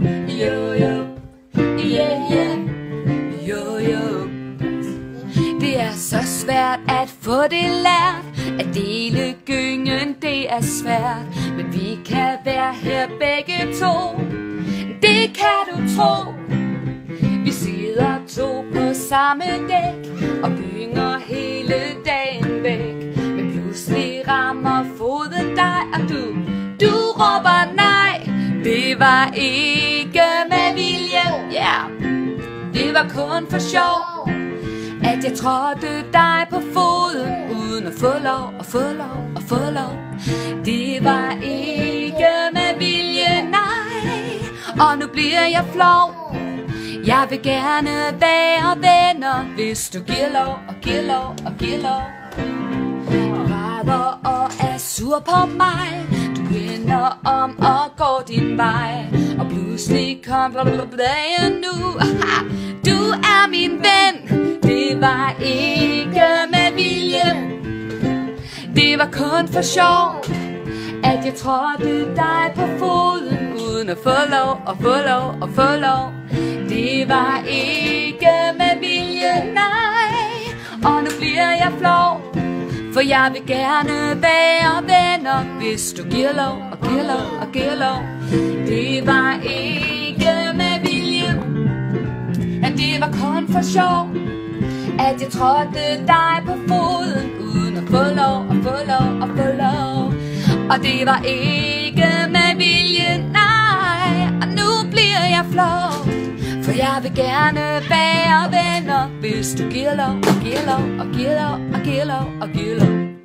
Yo, yo, yeah, yeah, yo, yo. Det er så svært at få det lært. At dele gyngen, det er svært. Men vi kan være her begge to. Det kan du tro. Vi sidder to på samme dæk Og gynger hele dagen væk. Men pludselig rammer foden dig Og du, du råber nej. Det var ikke med vilje. Yeah. Det var kun for sjov At jeg trådte dig på foden Uden at få lov, og få lov, og få lov. Det var ikke med vilje, nej. Og nu bliver jeg flov. Jeg vil gerne være venner Hvis du giver lov, og giver lov, og giver lov. Græder og er sur på mig. Du vender om at går din vej. Og pludselig kom dagen nu Aha, Du er min ven. Det var ikke med vilje. Det var kun for sjov At jeg trådte dig på foden Uden at få lov, og få lov, og få lov. Det var ikke med vilje, nej. Og nu bliver jeg flov for jeg vil gerne være venner Hvis du giver lov og giver lov og giver lov. Det var kun for sjov At jeg trådte dig på foden Uden at få lov og få lov og få lov. Og det var ikke med vilje, nej Og nu bliver jeg flov. For jeg vil gerne være venner Hvis du giver lov og giver lov og giver lov og giver lov og giver lov.